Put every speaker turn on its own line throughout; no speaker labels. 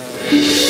Thank you.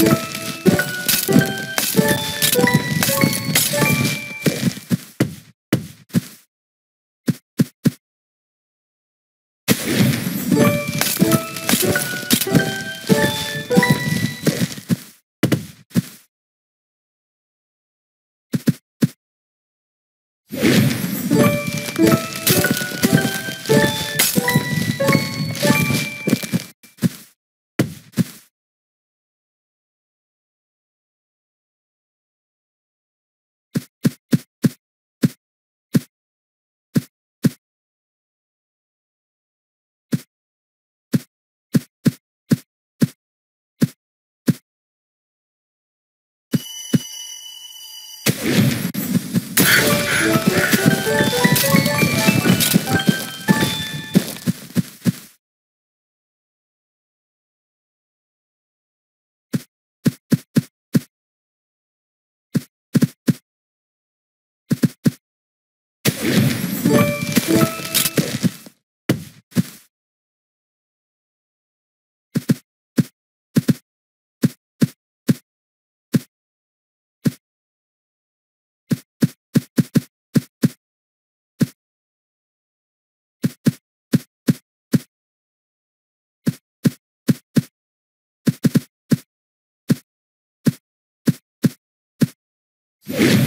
去。you